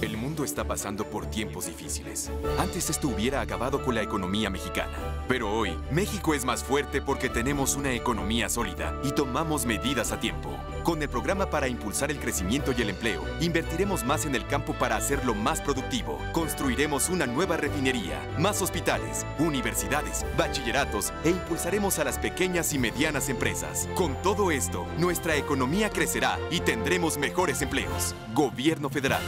El mundo está pasando por tiempos difíciles. Antes esto hubiera acabado con la economía mexicana. Pero hoy, México es más fuerte porque tenemos una economía sólida y tomamos medidas a tiempo. Con el programa para impulsar el crecimiento y el empleo, invertiremos más en el campo para hacerlo más productivo. Construiremos una nueva refinería, más hospitales, universidades, bachilleratos e impulsaremos a las pequeñas y medianas empresas. Con todo esto, nuestra economía crecerá y tendremos mejores empleos. Gobierno Federal.